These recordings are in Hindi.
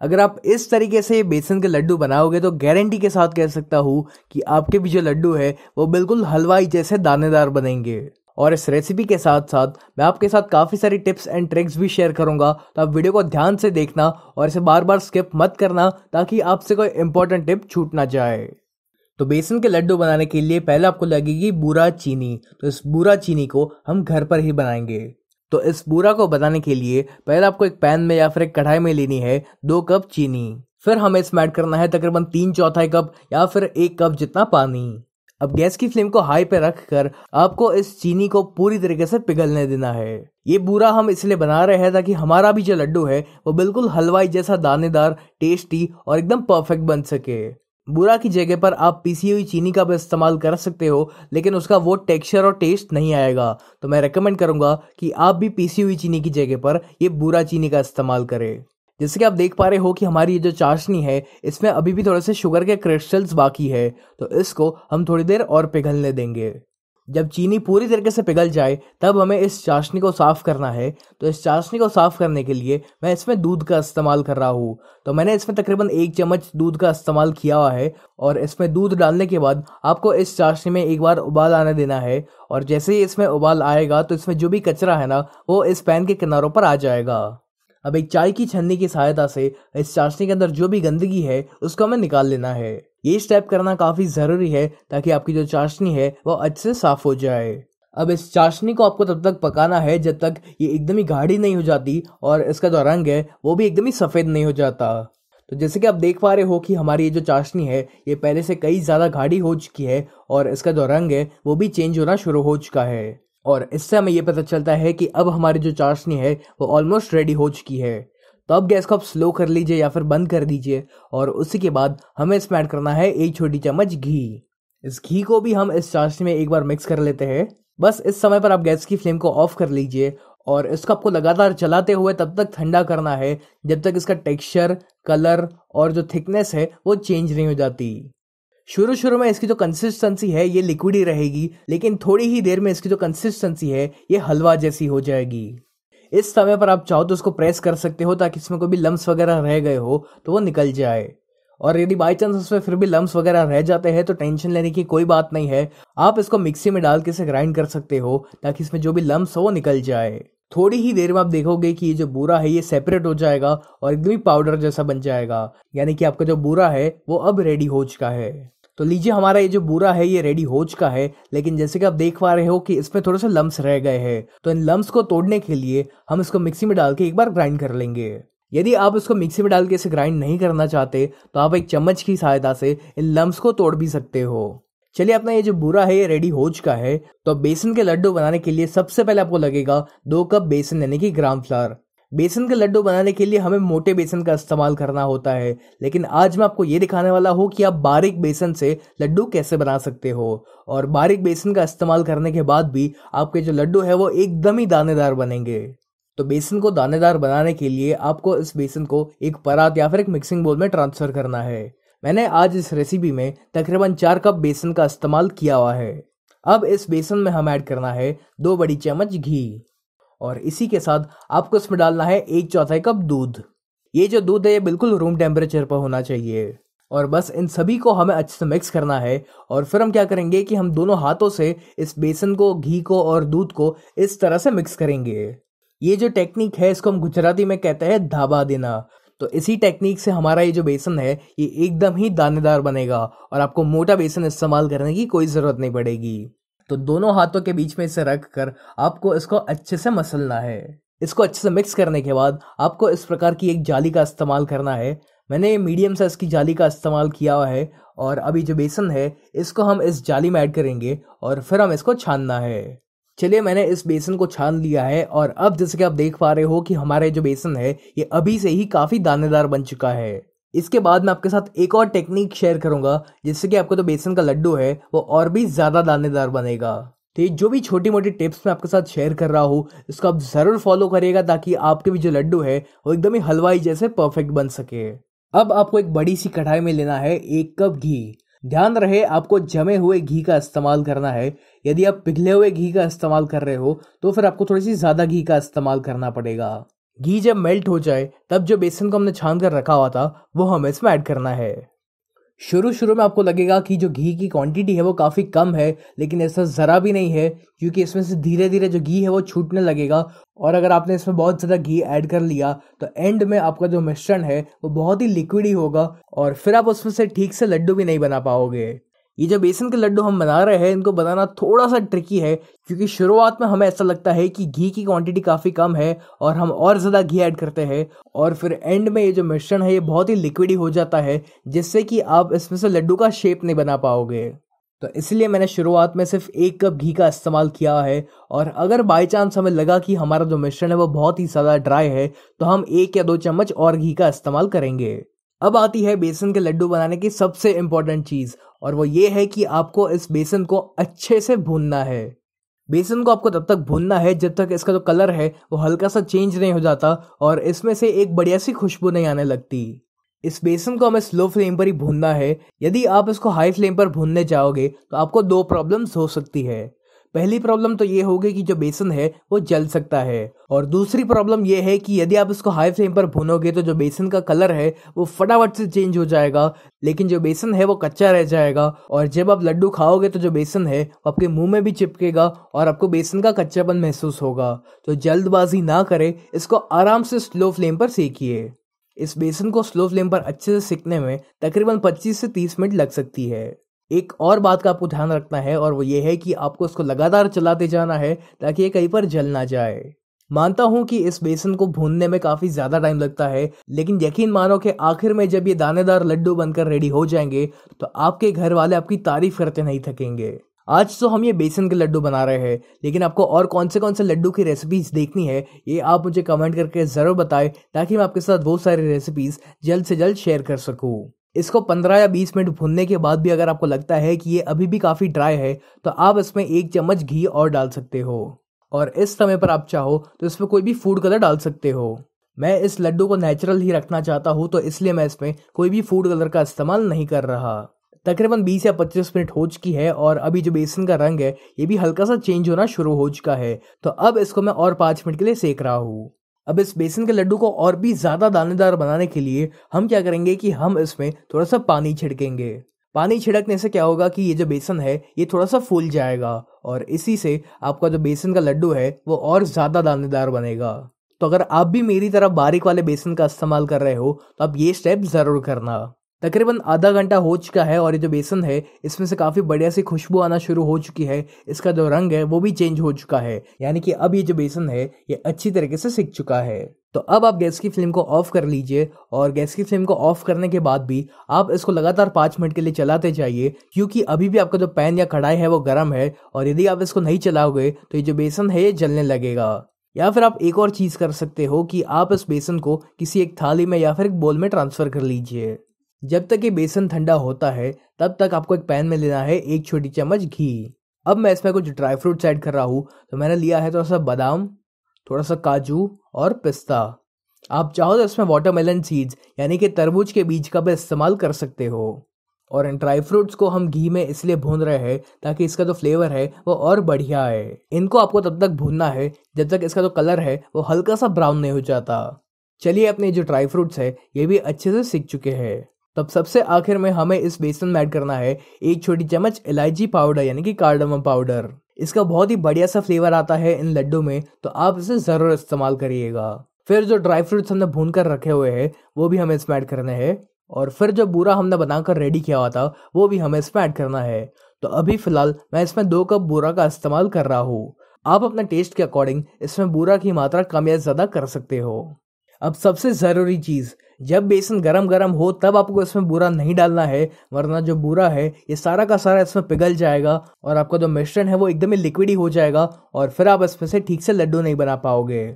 अगर आप इस तरीके से बेसन के लड्डू बनाओगे तो गारंटी के साथ कह सकता हूँ कि आपके भी जो लड्डू है, वो बिल्कुल हलवाई जैसे दानेदार बनेंगे। और इस रेसिपी के साथ साथ मैं आपके साथ काफ़ी सारी टिप्स एंड ट्रिक्स भी शेयर करूँगा। तो आप वीडियो को ध्यान से देखना और इसे बार बार स्किप मत करना, ताकि आपसे कोई इंपॉर्टेंट टिप छूट ना जाए। तो बेसन के लड्डू बनाने के लिए पहले आपको लगेगी बूरा चीनी। तो इस बूरा चीनी को हम घर पर ही बनाएँगे। तो इस बूरा को बनाने के लिए पहले आपको एक पैन में या फिर एक कढ़ाई में लेनी है दो कप चीनी, फिर हमें इसमें ऐड करना है तकरीबन तीन चौथाई कप या फिर एक कप जितना पानी। अब गैस की फ्लेम को हाई पे रख कर आपको इस चीनी को पूरी तरीके से पिघलने देना है। ये बूरा हम इसलिए बना रहे हैं ताकि हमारा भी जो लड्डू है वो बिल्कुल हलवाई जैसा दानेदार, टेस्टी और एकदम परफेक्ट बन सके। बुरा की जगह पर आप पीसी हुई चीनी का भी इस्तेमाल कर सकते हो, लेकिन उसका वो टेक्सचर और टेस्ट नहीं आएगा। तो मैं रेकमेंड करूँगा कि आप भी पीसी हुई चीनी की जगह पर ये बुरा चीनी का इस्तेमाल करें। जैसे कि आप देख पा रहे हो कि हमारी ये जो चाशनी है, इसमें अभी भी थोड़े से शुगर के क्रिस्टल्स बाकी है तो इसको हम थोड़ी देर और पिघलने देंगे। जब चीनी पूरी तरीके से पिघल जाए, तब हमें इस चाशनी को साफ़ करना है। तो इस चाशनी को साफ़ करने के लिए मैं इसमें दूध का इस्तेमाल कर रहा हूँ। तो मैंने इसमें तकरीबन एक चम्मच दूध का इस्तेमाल किया हुआ है और इसमें दूध डालने के बाद आपको इस चाशनी में एक बार उबाल आने देना है और जैसे ही इसमें उबाल आएगा तो इसमें जो भी कचरा है ना, वो इस पैन के किनारों पर आ जाएगा। अब एक चाय की छन्नी की सहायता से इस चाशनी के अंदर जो भी गंदगी है, उसको हमें निकाल लेना है। ये स्टेप करना काफ़ी ज़रूरी है ताकि आपकी जो चाशनी है, वो अच्छे से साफ़ हो जाए। अब इस चाशनी को आपको तब तक पकाना है जब तक ये एकदम ही गाढ़ी नहीं हो जाती और इसका जो रंग है, वो भी एकदम ही सफ़ेद नहीं हो जाता। तो जैसे कि आप देख पा रहे हो कि हमारी ये जो चाशनी है, ये पहले से कई ज़्यादा गाढ़ी हो चुकी है और इसका जो रंग है, वो भी चेंज होना शुरू हो चुका है। और इससे हमें यह पता चलता है कि अब हमारी जो चाशनी है, वो ऑलमोस्ट रेडी हो चुकी है। तो अब गैस को आप स्लो कर लीजिए या फिर बंद कर दीजिए और उसी के बाद हमें इसमें ऐड करना है एक छोटी चम्मच घी। इस घी को भी हम इस चाशनी में एक बार मिक्स कर लेते हैं। बस इस समय पर आप गैस की फ्लेम को ऑफ़ कर लीजिए और इसको आपको लगातार चलाते हुए तब तक ठंडा करना है, जब तक इसका टेक्सचर कलर और जो थिकनेस है, वो चेंज नहीं हो जाती। शुरू शुरू में इसकी जो कंसिस्टेंसी है, ये लिक्विड ही रहेगी, लेकिन थोड़ी ही देर में इसकी जो कंसिस्टेंसी है, ये हलवा जैसी हो जाएगी। इस समय पर आप चाहो तो उसको प्रेस कर सकते हो ताकि इसमें कोई भी लम्स वगैरह रह गए हो तो वो निकल जाए। और यदि बाई चांस उसमें फिर भी लम्स वगैरह रह जाते हैं तो टेंशन लेने की कोई बात नहीं है। आप इसको मिक्सी में डाल के इसे ग्राइंड कर सकते हो, ताकि इसमें जो भी लम्स हो, वो निकल जाए। थोड़ी ही देर में आप देखोगे कि ये जो बूरा है, ये सेपरेट हो जाएगा और एकदम ही पाउडर जैसा बन जाएगा। यानी कि आपका जो बूरा है, वो अब रेडी हो चुका है। तो लीजिए हमारा ये जो बूरा है, ये रेडी हो चुका है, लेकिन जैसे कि आप देख पा रहे हो कि इसमें थोड़े से लम्स रह गए हैं तो इन लम्स को तोड़ने के लिए हम इसको मिक्सी में डाल के एक बार ग्राइंड कर लेंगे। यदि आप इसको मिक्सी में डाल के इसे ग्राइंड नहीं करना चाहते तो आप एक चम्मच की सहायता से इन लम्स को तोड़ भी सकते हो। चलिए अपना ये जो बूरा है, ये रेडी हो चुका है तो बेसन के लड्डू बनाने के लिए सबसे पहले आपको लगेगा दो कप बेसन, यानी कि ग्राम फ्लावर। बेसन के लड्डू बनाने के लिए हमें मोटे बेसन का इस्तेमाल करना होता है। लेकिन आज मैं आपको ये दिखाने वाला हूँ कि आप बारीक बेसन से लड्डू कैसे बना सकते हो। और बारीक बेसन का इस्तेमाल करने के बाद भी आपके जो लड्डू है वो एकदम ही दानेदार बनेंगे। तो बेसन को दानेदार बनाने के लिए आपको इस बेसन को एक परात या फिर एक मिक्सिंग बोल में ट्रांसफ़र करना है। मैंने आज इस रेसिपी में तकरीबन चार कप बेसन का इस्तेमाल किया हुआ है। अब इस बेसन में हम ऐड करना है दो बड़ी चम्मच घी। और इसी के साथ आपको इसमें डालना है एक चौथाई कप दूध। ये जो दूध है, ये बिल्कुल रूम टेम्परेचर पर होना चाहिए। और बस इन सभी को हमें अच्छे से मिक्स करना है। और फिर हम क्या करेंगे कि हम दोनों हाथों से इस बेसन को, घी को और दूध को इस तरह से मिक्स करेंगे। ये जो टेक्निक है, इसको हम गुजराती में कहते हैं धाबा देना। तो इसी टेक्निक से हमारा ये जो बेसन है, ये एकदम ही दानेदार बनेगा। और आपको मोटा बेसन इस्तेमाल करने की कोई ज़रूरत नहीं पड़ेगी। तो दोनों हाथों के बीच में इसे रख कर आपको इसको अच्छे से मसलना है। इसको अच्छे से मिक्स करने के बाद आपको इस प्रकार की एक जाली का इस्तेमाल करना है। मैंने मीडियम साइज़ की जाली का इस्तेमाल किया हुआ है और अभी जो बेसन है, इसको हम इस जाली में ऐड करेंगे और फिर हम इसको छानना है। चलिए, मैंने इस बेसन को छान लिया है और अब जैसे कि आप देख पा रहे हो कि हमारे जो बेसन है, ये अभी से ही काफ़ी दानेदार बन चुका है। इसके बाद मैं आपके साथ एक और टेक्निक शेयर करूँगा, जिससे कि आपको जो बेसन का लड्डू है, वो और भी ज़्यादा दानेदार बनेगा। तो ये जो भी छोटी मोटी टिप्स मैं आपके साथ शेयर कर रहा हूँ, इसको आप ज़रूर फॉलो करिएगा, ताकि आपके भी जो लड्डू है, वो एकदम ही हलवाई जैसे परफेक्ट बन सके। अब आपको एक बड़ी सी कढ़ाई में लेना है एक कप घी। ध्यान रहे, आपको जमे हुए घी का इस्तेमाल करना है। यदि आप पिघले हुए घी का इस्तेमाल कर रहे हो तो फिर आपको थोड़ी सी ज़्यादा घी का इस्तेमाल करना पड़ेगा। घी जब मेल्ट हो जाए, तब जो बेसन को हमने छान कर रखा हुआ था, वो हमें इसमें ऐड करना है। शुरू शुरू में आपको लगेगा कि जो घी की क्वांटिटी है वो काफ़ी कम है, लेकिन ऐसा ज़रा भी नहीं है, क्योंकि इसमें से धीरे धीरे जो घी है वो छूटने लगेगा, और अगर आपने इसमें बहुत ज़्यादा घी ऐड कर लिया तो एंड में आपका जो मिश्रण है, वो बहुत ही लिक्विड ही होगा, और फिर आप उसमें से ठीक से लड्डू भी नहीं बना पाओगे। ये जो बेसन के लड्डू हम बना रहे हैं, इनको बनाना थोड़ा सा ट्रिकी है, क्योंकि शुरुआत में हमें ऐसा लगता है कि घी की क्वांटिटी काफ़ी कम है और हम और ज़्यादा घी ऐड करते हैं और फिर एंड में ये जो मिश्रण है, ये बहुत ही लिक्विडी हो जाता है, जिससे कि आप इसमें से लड्डू का शेप नहीं बना पाओगे। तो इसलिए मैंने शुरुआत में सिर्फ़ एक कप घी का इस्तेमाल किया है और अगर बाई चांस हमें लगा कि हमारा जो मिश्रण है, वो बहुत ही ज़्यादा ड्राई है तो हम एक या दो चम्मच और घी का इस्तेमाल करेंगे। अब आती है बेसन के लड्डू बनाने की सबसे इम्पोर्टेंट चीज़, और वो ये है कि आपको इस बेसन को अच्छे से भूनना है। बेसन को आपको तब तक भूनना है जब तक इसका जो कलर है, वो हल्का सा चेंज नहीं हो जाता, और इसमें से एक बढ़िया सी खुशबू नहीं आने लगती। इस बेसन को हमें स्लो फ्लेम पर ही भूनना है। यदि आप इसको हाई फ्लेम पर भूनने जाओगे तो आपको दो प्रॉब्लम्स हो सकती है। पहली प्रॉब्लम तो ये होगी कि जो बेसन है, वो जल सकता है। और दूसरी प्रॉब्लम ये है कि यदि आप इसको हाई फ्लेम पर भूनोगे तो जो बेसन का कलर है, वो फटाफट से चेंज हो जाएगा। लेकिन जो बेसन है, वो कच्चा रह जाएगा। और जब आप लड्डू खाओगे तो जो बेसन है, वो आपके मुँह में भी चिपकेगा और आपको बेसन का कच्चापन महसूस होगा। तो जल्दबाजी ना करें, इसको आराम से स्लो फ्लेम पर सेकिए। इस बेसन को स्लो फ्लेम पर अच्छे से सीखने में तकरीबन 25 से 30 मिनट लग सकती है। एक और बात का आपको ध्यान रखना है और वो ये है कि आपको इसको लगातार चलाते जाना है ताकि ये कहीं पर जल ना जाए। मानता हूँ कि इस बेसन को भूनने में काफ़ी ज़्यादा टाइम लगता है, लेकिन यकीन मानो कि आखिर में जब ये दानेदार लड्डू बनकर रेडी हो जाएँगे तो आपके घर वाले आपकी तारीफ़ करते नहीं थकेंगे। आज तो हम ये बेसन के लड्डू बना रहे हैं, लेकिन आपको और कौन से कौन से लड्डू की रेसिपीज़ देखनी है, ये आप मुझे कमेंट करके ज़रूर बताएँ, ताकि मैं आपके साथ बहुत सारी रेसिपीज़ जल्द से जल्द शेयर कर सकूँ। इसको 15 या 20 मिनट भूनने के बाद भी अगर आपको लगता है कि ये अभी भी काफ़ी ड्राई है तो आप इसमें एक चम्मच घी और डाल सकते हो। और इस समय पर आप चाहो तो इसमें कोई भी फ़ूड कलर डाल सकते हो। मैं इस लड्डू को नेचुरल ही रखना चाहता हूँ तो इसलिए मैं इसमें कोई भी फ़ूड कलर का इस्तेमाल नहीं कर रहा। तकरीबन 20 या 25 मिनट हो चुकी है, और अभी जो बेसन का रंग है, ये भी हल्का सा चेंज होना शुरू हो चुका है। तो अब इसको मैं और पाँच मिनट के लिए सेक रहा हूँ। अब इस बेसन के लड्डू को और भी ज़्यादा दानेदार बनाने के लिए हम क्या करेंगे कि हम इसमें थोड़ा सा पानी छिड़केंगे। पानी छिड़कने से क्या होगा कि ये जो बेसन है, ये थोड़ा सा फूल जाएगा और इसी से आपका जो बेसन का लड्डू है, वो और ज़्यादा दानेदार बनेगा। तो अगर आप भी मेरी तरह बारीक वाले बेसन का इस्तेमाल कर रहे हो तो आप ये स्टेप ज़रूर करना। तकरीबन आधा घंटा हो चुका है और ये जो बेसन है, इसमें से काफ़ी बढ़िया सी खुशबू आना शुरू हो चुकी है। इसका जो रंग है, वो भी चेंज हो चुका है। यानी कि अब ये जो बेसन है, ये अच्छी तरीके से सीख चुका है। तो अब आप गैस की फ्लेम को ऑफ़ कर लीजिए और गैस की फ्लेम को ऑफ़ करने के बाद भी आप इसको लगातार पाँच मिनट के लिए चलाते जाइए, क्योंकि अभी भी आपका जो पैन या कढ़ाई है, वो गर्म है और यदि आप इसको नहीं चलाओगे तो ये जो बेसन है, ये जलने लगेगा। या फिर आप एक और चीज़ कर सकते हो कि आप इस बेसन को किसी एक थाली में या फिर एक बोल में ट्रांसफ़र कर लीजिए। जब तक ये बेसन ठंडा होता है, तब तक आपको एक पैन में लेना है एक छोटी चम्मच घी। अब मैं इसमें कुछ ड्राई फ्रूट्स ऐड कर रहा हूँ तो मैंने लिया है थोड़ा सा बादाम थोड़ा सा काजू और पिस्ता। आप चाहो तो इसमें वाटरमेलन सीड्स यानी कि तरबूज के बीज का भी इस्तेमाल कर सकते हो। और इन ड्राई फ्रूट्स को हम घी में इसलिए भून रहे हैं, ताकि इसका जो तो फ्लेवर है, वो और बढ़िया है इनको आपको तब तक भूनना है, जब तक इसका जो तो कलर है, वो हल्का सा ब्राउन नहीं हो जाता। चलिए अपने जो ड्राई फ्रूट्स है, ये भी अच्छे से सीख चुके हैं। तब सबसे आखिर में हमें इस बेसन में ऐड करना है एक छोटी चम्मच इलायची पाउडर यानी कि कार्डमम पाउडर इसका बहुत ही बढ़िया सा फ्लेवर आता है इन लड्डू में तो आप इसे ज़रूर इस्तेमाल करिएगा। फिर जो ड्राई फ्रूट्स हमने भून कर रखे हुए हैं, वो भी हमें इसमें ऐड करने हैं। और फिर जो बूरा हमने बनाकर रेडी किया हुआ था, वो भी हमें इसमें ऐड करना है। तो अभी फ़िलहाल मैं इसमें दो कप बूरा का इस्तेमाल कर रहा हूँ। आप अपने टेस्ट के अकॉर्डिंग इसमें बूरा की मात्रा कम या ज़्यादा कर सकते हो। अब सबसे ज़रूरी चीज़, जब बेसन गरम गरम हो, तब आपको इसमें बुरा नहीं डालना है, वरना जो बुरा है, ये सारा का सारा इसमें पिघल जाएगा और आपका जो मिश्रण है, वो एकदम ही लिक्विड ही हो जाएगा और फिर आप इसमें से ठीक से लड्डू नहीं बना पाओगे।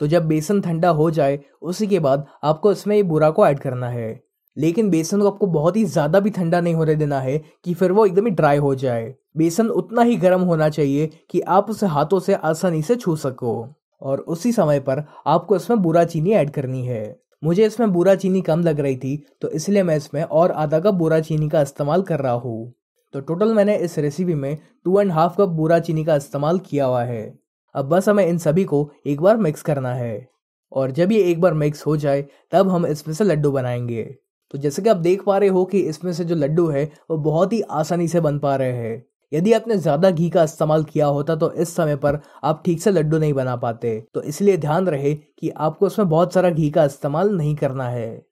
तो जब बेसन ठंडा हो जाए, उसी के बाद आपको इसमें ये बुरा को ऐड करना है। लेकिन बेसन को आपको बहुत ही ज़्यादा भी ठंडा नहीं होने देना है कि फिर वो एकदम ही ड्राई हो जाए। बेसन उतना ही गर्म होना चाहिए कि आप उसे हाथों से आसानी से छू सको। और उसी समय पर आपको इसमें बुरा चीनी ऐड करनी है। मुझे इसमें बुरा चीनी कम लग रही थी तो इसलिए मैं इसमें और आधा कप बुरा चीनी का इस्तेमाल कर रहा हूँ। तो टोटल मैंने इस रेसिपी में टू एंड हाफ़ कप बुरा चीनी का इस्तेमाल किया हुआ है। अब बस हमें इन सभी को एक बार मिक्स करना है। और जब ये एक बार मिक्स हो जाए, तब हम इसमें से लड्डू बनाएँगे। तो जैसे कि आप देख पा रहे हो कि इसमें से जो लड्डू है, वो बहुत ही आसानी से बन पा रहे हैं। यदि आपने ज़्यादा घी का इस्तेमाल किया होता तो इस समय पर आप ठीक से लड्डू नहीं बना पाते। तो इसलिए ध्यान रहे कि आपको उसमें बहुत सारा घी का इस्तेमाल नहीं करना है।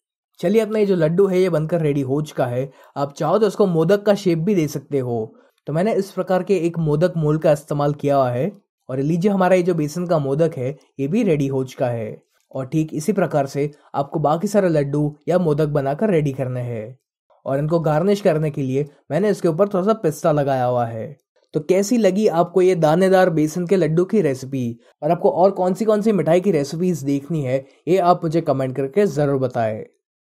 चलिए अपना ये जो लड्डू है, ये बनकर रेडी हो चुका है। आप चाहो तो उसको मोदक का शेप भी दे सकते हो। तो मैंने इस प्रकार के एक मोदक मोल का इस्तेमाल किया हुआ है। और लीजिए हमारा ये जो बेसन का मोदक है, ये भी रेडी हो चुका है। और ठीक इसी प्रकार से आपको बाकी सारे लड्डू या मोदक बनाकर रेडी करने हैं। और इनको गार्निश करने के लिए मैंने इसके ऊपर थोड़ा सा पिस्ता लगाया हुआ है। तो कैसी लगी आपको ये दानेदार बेसन के लड्डू की रेसिपी और आपको और कौन सी कौन सी मिठाई की रेसिपीज़ देखनी है, ये आप मुझे कमेंट करके ज़रूर बताएँ।